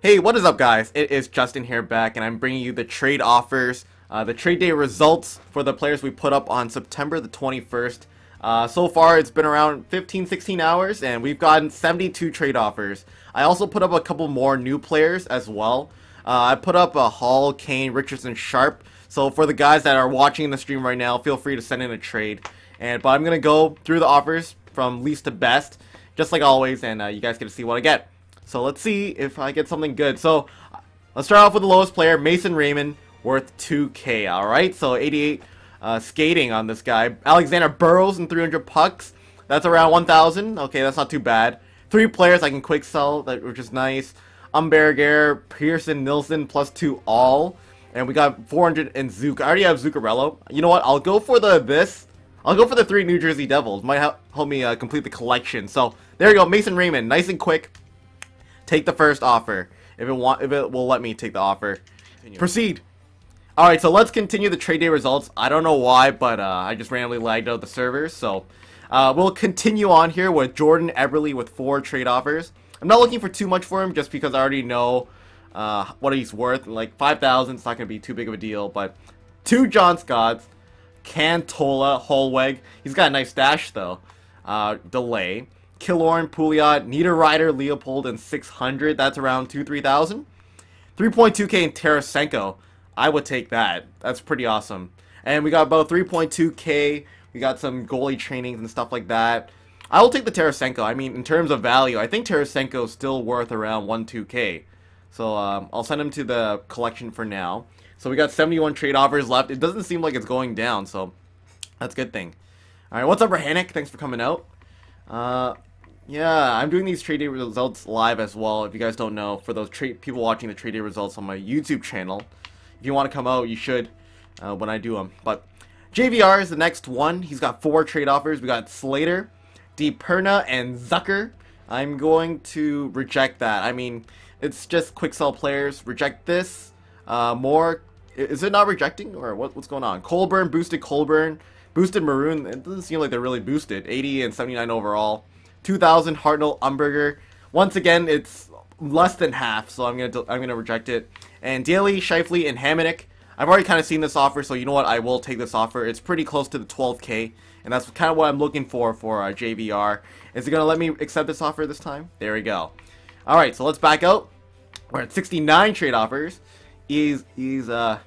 Hey, what is up guys? It is Justin here back and I'm bringing you the trade offers, uh, the trade day results for the players we put up on September the 21st. Uh, so far it's been around 15-16 hours and we've gotten 72 trade offers. I also put up a couple more new players as well. Uh, I put up a Hall, Kane, Richardson, Sharp. So for the guys that are watching the stream right now, feel free to send in a trade. And But I'm going to go through the offers from least to best, just like always, and uh, you guys get to see what I get. So let's see if I get something good. So let's start off with the lowest player, Mason Raymond, worth 2k, alright? So 88 uh, skating on this guy. Alexander Burrows and 300 pucks. That's around 1,000. Okay, that's not too bad. Three players I can quick sell, which is nice. Umberger, Pearson, Nilsson, plus two all. And we got 400 and Zook. I already have Zuccarello. You know what? I'll go for the this. I'll go for the three New Jersey Devils. Might help me uh, complete the collection. So there you go, Mason Raymond, nice and quick. Take the first offer. If it want, if it will let me take the offer. Continue. Proceed. Alright, so let's continue the trade day results. I don't know why, but uh, I just randomly lagged out the servers. So uh, we'll continue on here with Jordan Eberle with four trade offers. I'm not looking for too much for him just because I already know uh, what he's worth. Like 5,000 it's not going to be too big of a deal. But two John Scotts, Cantola, Holweg. He's got a nice dash though. Uh, delay. Killorn, Pouliot, Niederreiter, Leopold, and 600. That's around 2 3000 3.2k in Tarasenko. I would take that. That's pretty awesome. And we got about 3.2k. We got some goalie trainings and stuff like that. I will take the Tarasenko. I mean, in terms of value, I think Tarasenko is still worth around 1 2k. So um, I'll send him to the collection for now. So we got 71 trade offers left. It doesn't seem like it's going down, so that's a good thing. Alright, what's up, Rahanic? Thanks for coming out. Uh, yeah, I'm doing these trade day results live as well. If you guys don't know, for those trade people watching the trade day results on my YouTube channel, if you want to come out, you should uh, when I do them. But JVR is the next one. He's got four trade offers. We got Slater, DiPerna, and Zucker. I'm going to reject that. I mean, it's just quick sell players. Reject this. Uh, more. Is it not rejecting or what, what's going on? Colborne, boosted Colborne, boosted Maroon. It doesn't seem like they're really boosted. 80 and 79 overall. 2000 Hartnell Umberger. Once again, it's less than half, so I'm gonna I'm gonna reject it. And Daley, Shifley, and Hamonic. I've already kind of seen this offer, so you know what? I will take this offer. It's pretty close to the 12k, and that's kind of what I'm looking for for uh, JVR. Is it gonna let me accept this offer this time? There we go. All right, so let's back out. We're at 69 trade offers. He's he's uh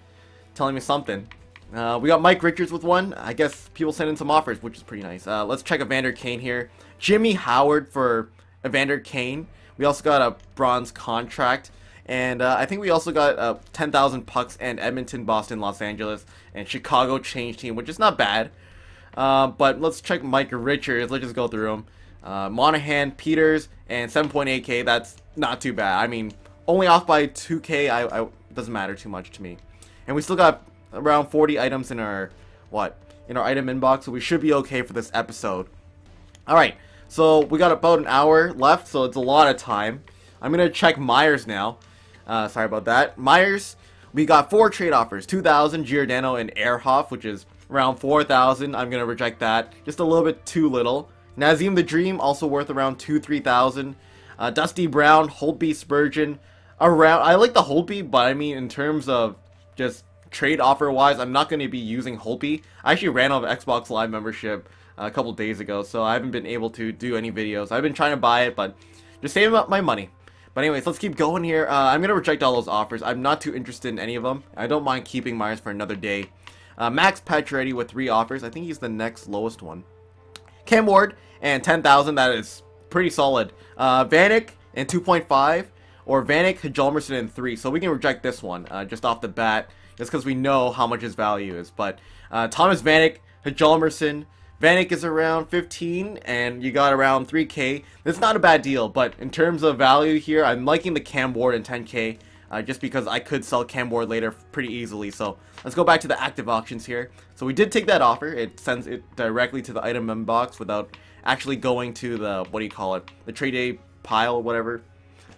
telling me something. Uh, we got Mike Richards with one. I guess people sent in some offers, which is pretty nice. Uh, let's check Evander Kane here. Jimmy Howard for Evander Kane. We also got a bronze contract. And uh, I think we also got uh, 10,000 pucks and Edmonton, Boston, Los Angeles, and Chicago change team, which is not bad. Uh, but let's check Mike Richards. Let's just go through them. Uh, Monahan, Peters, and 7.8k. That's not too bad. I mean, only off by 2k. I, I doesn't matter too much to me. And we still got around 40 items in our, what, in our item inbox, so we should be okay for this episode. Alright, so we got about an hour left, so it's a lot of time. I'm going to check Myers now. Uh, sorry about that. Myers, we got four trade offers. 2,000, Giordano, and Ehrhoff, which is around 4,000. I'm going to reject that. Just a little bit too little. Nazim the Dream, also worth around 2 3,000. Uh, Dusty Brown, Holtby Spurgeon, around... I like the Holtby, but I mean, in terms of just trade offer wise, I'm not going to be using Holtby. I actually ran out of Xbox Live membership uh, a couple days ago, so I haven't been able to do any videos. I've been trying to buy it, but just saving up my money. But anyways, let's keep going here. Uh, I'm going to reject all those offers. I'm not too interested in any of them. I don't mind keeping Myers for another day. Uh, Max Pacioretty with three offers. I think he's the next lowest one. Cam Ward and 10,000. That is pretty solid. Uh, Vanek and 2.5 or Vanek, Hjalmarsson and 3. So we can reject this one uh, just off the bat just because we know how much his value is. But uh, Thomas Vanek, Hjalmarsson, Vanek is around 15 and you got around 3k. That's not a bad deal, but in terms of value here, I'm liking the Cam Ward in 10k uh, just because I could sell Cam Ward later pretty easily. So let's go back to the active auctions here. So we did take that offer. It sends it directly to the item inbox without actually going to the, what do you call it, the trade day pile, or whatever.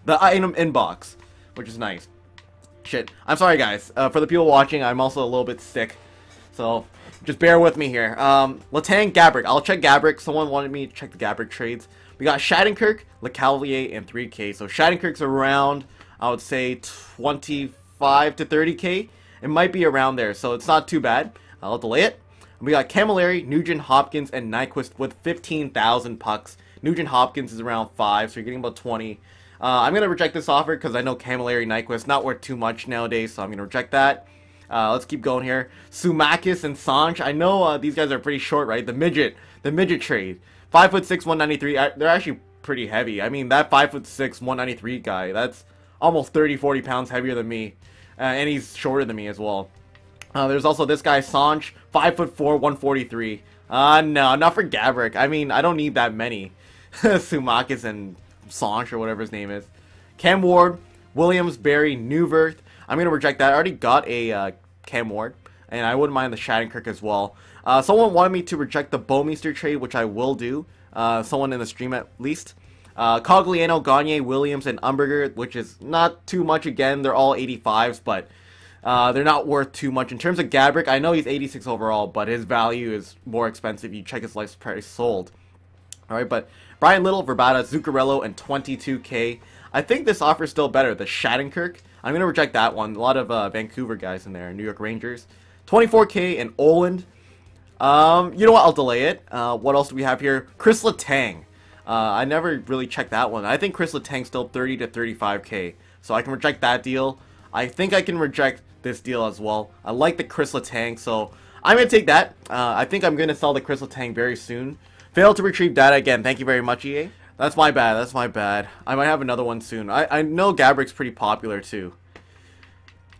The item inbox, which is nice. Shit. I'm sorry, guys. Uh, for the people watching, I'm also a little bit sick. So just bear with me here. Um, Letang Gaborik. I'll check Gaborik. Someone wanted me to check the Gaborik trades. We We got Shattenkirk, Lecavalier, and 3K. So Shattenkirk's around, I would say, 25 to 30K. It might be around there, so it's not too bad. I'll delay it. We got Camilleri, Nugent Hopkins, and Nyquist with 15,000 pucks. Nugent Hopkins is around 5, so you're getting about 20. Uh, I'm going to reject this offer because I know Camilleri, Nyquist not worth too much nowadays, so I'm going to reject that. Uh, let's keep going here. Sumakis and Sanch. I know uh, these guys are pretty short, right? The midget, the midget trade. 5 foot 6, 193. They're actually pretty heavy. I mean, that 5 foot 6, 193 guy, that's almost 30, 40 pounds heavier than me. Uh, and he's shorter than me as well. Uh, there's also this guy, Sanch, 5 foot 4, 143. Uh, no, not for Gaborik. I mean, I don't need that many. Sumakis and Sanch or whatever his name is. Cam Ward, Williams, Barry, Neuvirth. I'm going to reject that. I already got a uh, Cam Ward, and I wouldn't mind the Shattenkirk as well. Uh, someone wanted me to reject the Bouwmeester trade, which I will do. Uh, someone in the stream at least. Uh, Cogliano, Gagne, Williams, and Umberger, which is not too much again. They're all 85s, but uh, they're not worth too much. In terms of Gaborik, I know he's 86 overall, but his value is more expensive. You check his life price sold. Alright, but Bryan Little, Vrbata, Zuccarello, and 22k. I think this offer is still better. The Shattenkirk. I'm going to reject that one. A lot of uh, Vancouver guys in there. New York Rangers. 24k and Oland. Um, you know what? I'll delay it. Uh, what else do we have here? Chris Letang. Uh, I never really checked that one. I think Chris Letang's still 30 to 35k. So I can reject that deal. I think I can reject this deal as well. I like the Chris Letang, so I'm going to take that. Uh, I think I'm going to sell the Chris Letang very soon. Failed to retrieve data again. Thank you very much, EA. That's my bad. That's my bad. I might have another one soon. I, I know Gaborik's pretty popular, too.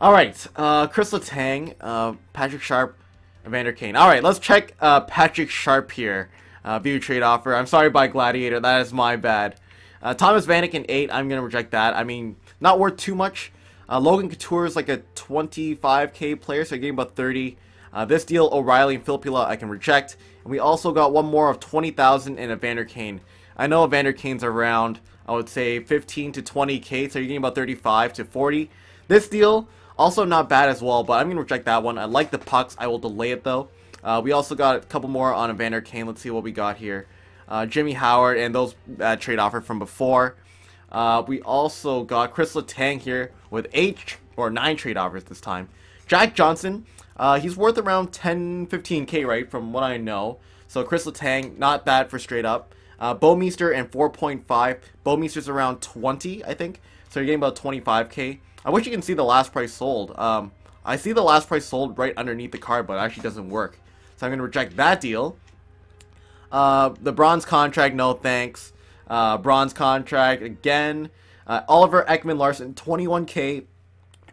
Alright, uh, Chris Letang, uh, Patrick Sharp, Evander Kane. Alright, let's check uh, Patrick Sharp here. Uh, view trade offer. I'm sorry by Gladiator. That is my bad. Uh, Thomas in 8. I'm going to reject that. I mean, not worth too much. Uh, Logan Couture is like a 25k player, so you're getting about 30. Uh, this deal, O'Reilly and Filppula, I can reject. And we also got one more of 20,000 in Evander Kane. I know Evander Kane's around, I would say 15 to 20k, so you're getting about 35 to 40. This deal, also not bad as well, but I'm going to reject that one. I like the pucks. I will delay it, though. Uh, we also got a couple more on Evander Kane. Let's see what we got here. Uh, Jimmy Howard and those uh, trade offer from before. Uh, we also got Chris Letang here with eight or nine trade offers this time. Jack Johnson, uh, he's worth around 10, 15k, right, from what I know. So Chris Letang, not bad for straight up. Uh, Bouwmeester and 4.5. Bouwmeester's around 20, I think. So you're getting about 25k. I wish you can see the last price sold. Um, I see the last price sold right underneath the card, but it actually doesn't work. So I'm going to reject that deal. Uh, the bronze contract, no thanks. Uh, bronze contract, again. Uh, Oliver Ekman-Larsson, 21k.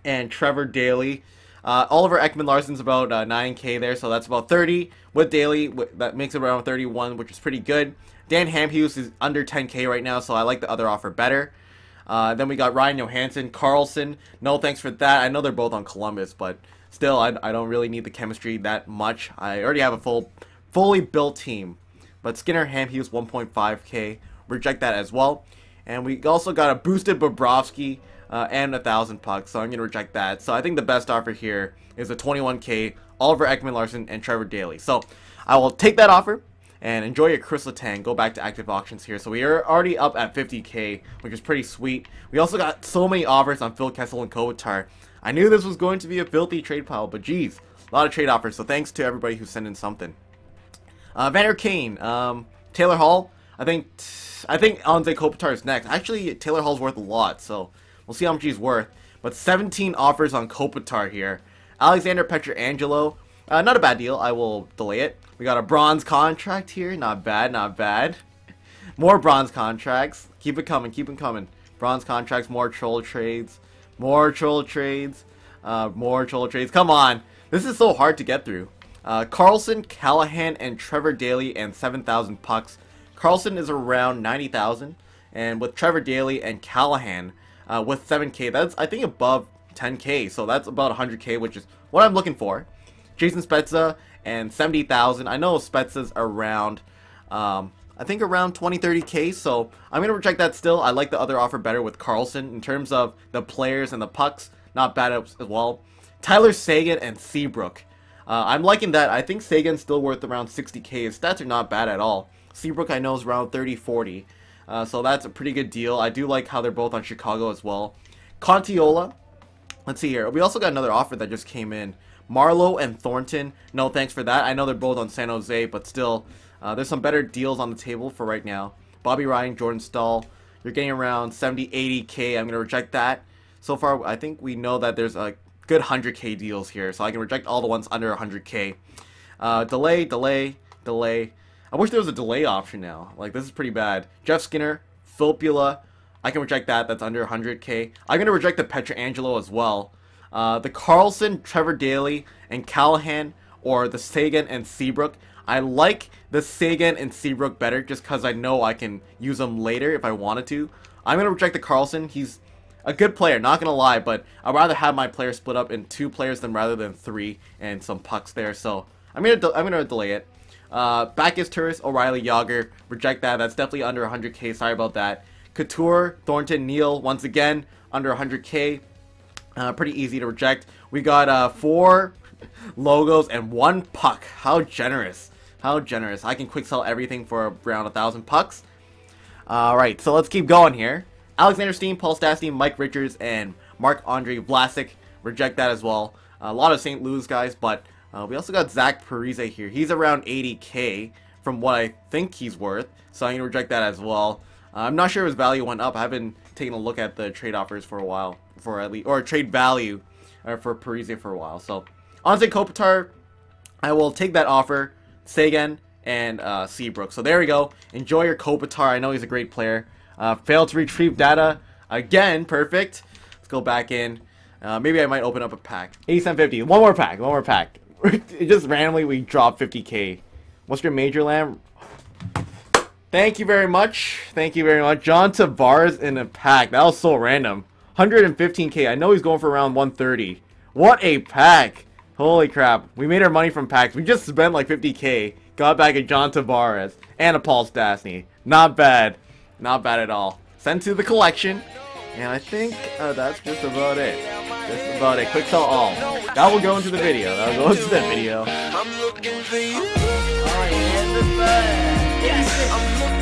And Trevor Daley. Uh, Oliver Ekman-Larsson's about 9k uh, there, so that's about 30. With Daley, that makes it around 31, which is pretty good. Dan Hamhuis is under 10k right now, so I like the other offer better. Uh, then we got Ryan Johansen, Carlson. No thanks for that. I know they're both on Columbus, but still, I, I don't really need the chemistry that much. I already have a full, fully built team. But Skinner Hamhuis 1.5k. Reject that as well. And we also got a boosted Bobrovsky uh, and a thousand pucks, so I'm gonna reject that. So I think the best offer here is a 21k Oliver Ekman-Larsson and Trevor Daley. So I will take that offer and enjoy your Letang. Go back to active auctions here. So we are already up at 50k, which is pretty sweet. We also got so many offers on Phil Kessel and Kopitar. I knew this was going to be a filthy trade pile, but geez, a lot of trade offers. So thanks to everybody who sent in something. Uh, Vander Kane, um, Taylor Hall. I think I think Anze Kopitar is next. Actually, Taylor Hall's worth a lot, so we'll see how much he's worth. But 17 offers on Kopitar here. Alexander Pietrangelo, uh, not a bad deal. I will delay it. We got a bronze contract here. Not bad, not bad. More bronze contracts. Keep it coming, keep it coming. Bronze contracts, more troll trades. More troll trades. Uh, more troll trades. Come on. This is so hard to get through. Uh, Carlson, Callahan, and Trevor Daley and 7,000 pucks. Carlson is around 90,000. And with Trevor Daley and Callahan uh, with 7k, that's I think above 10k. So that's about 100k, which is what I'm looking for. Jason Spezza and 70,000. I know Spezza's around, um, I think around 20, 30k, so I'm going to reject that still. I like the other offer better with Carlson in terms of the players and the pucks. Not bad as well. Tyler Seguin and Seabrook. Uh, I'm liking that. I think Seguin's still worth around 60k. His stats are not bad at all. Seabrook I know is around 30, 40. Uh, so that's a pretty good deal. I do like how they're both on Chicago as well. Contiola. Let's see here. We also got another offer that just came in. Marleau and Thornton. No thanks for that. I know they're both on San Jose, but still, uh, there's some better deals on the table for right now. Bobby Ryan, Jordan Staal. You're getting around 70, 80k. I'm going to reject that. So far, I think we know that there's a good 100k deals here, so I can reject all the ones under 100k. Uh, delay, delay, delay. I wish there was a delay option now. Like, this is pretty bad. Jeff Skinner, Filppula. I can reject that. That's under 100k. I'm going to reject the Pietrangelo as well. Uh, the Carlson, Trevor Daley, and Callahan, or the Seguin and Seabrook. I like the Seguin and Seabrook better just because I know I can use them later if I wanted to. I'm going to reject the Carlson. He's a good player, not gonna lie, but I'd rather have my player split up in two players than rather than three and some pucks there. So I'm gonna I'm gonna delay it. Uh, Backes Turris, O'Reilly, Jagr. reject that. That's definitely under 100k. Sorry about that. Couture, Thornton, Neal, once again under 100k. Uh, pretty easy to reject. We got uh, four logos and one puck. How generous! How generous! I can quick sell everything for around a thousand pucks. All right, so let's keep going here. Alexander Steen, Paul Stastny, Mike Richards, and Mark andre Vlasic. Reject that as well. A lot of St. Louis guys, but uh, we also got Zach Parise here. He's around 80k from what I think he's worth, so I'm going to reject that as well. Uh, I'm not sure if his value went up. I haven't taken a look at the trade offers for a while, for at least, or trade value uh, for Parise for a while. So, Anze Kopitar, I will take that offer. Seguin and uh, Seabrook. So there we go. Enjoy your Kopitar. I know he's a great player. Uh, failed to retrieve data. Again, perfect. Let's go back in. Uh, maybe I might open up a pack. 8750. One more pack. One more pack. just randomly we drop 50k. What's your major lamb? Thank you very much. Thank you very much. John Tavares in a pack. That was so random. 115k. I know he's going for around 130. What a pack. Holy crap. We made our money from packs. We just spent like 50k. Got back a John Tavares and a Paul Stastny. Not bad. Not bad at all. Sent to the collection. And I think uh, that's just about it. Just about it. Quick sell all. That will go into the video. That will go into the video. I'm looking for you. Oh, yeah, Yes.